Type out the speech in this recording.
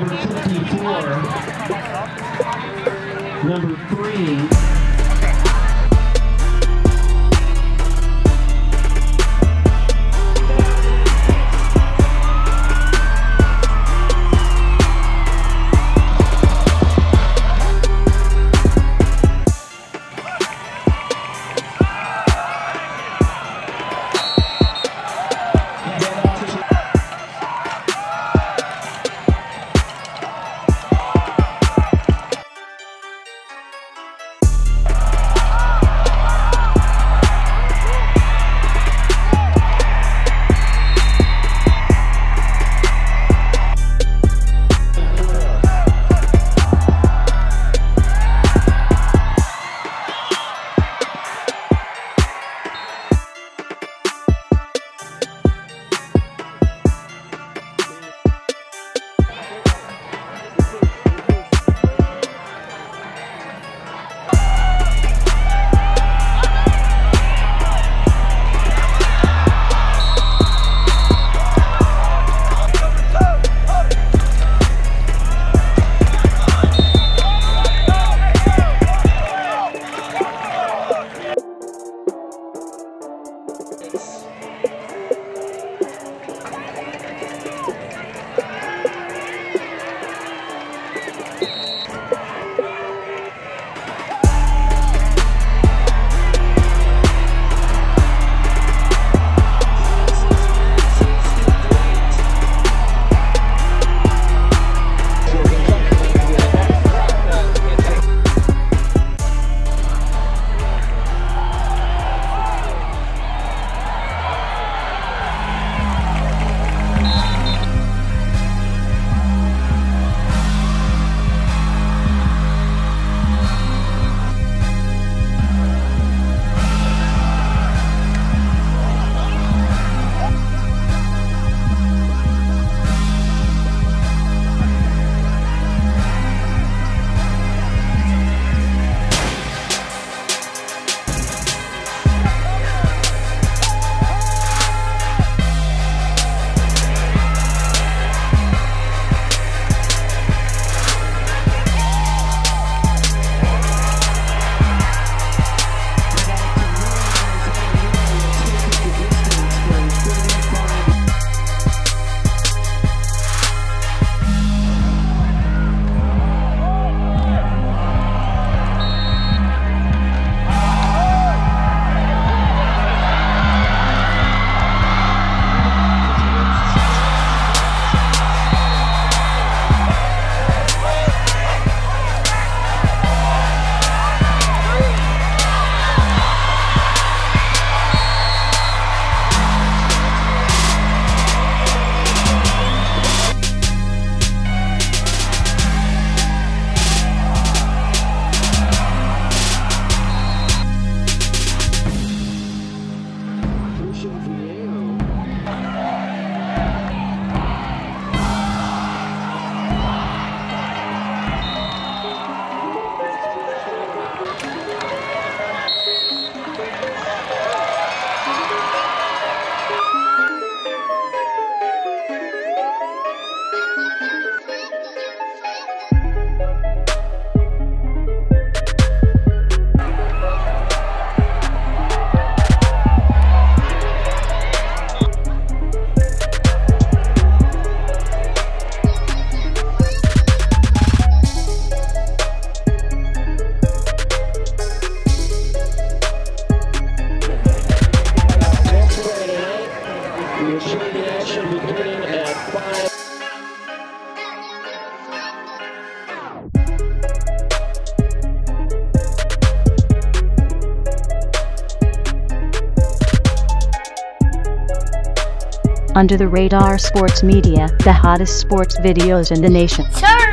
Number 54. Number three. Action beginning at 5. Under the radar sports media, the hottest sports videos in the nation. Sure.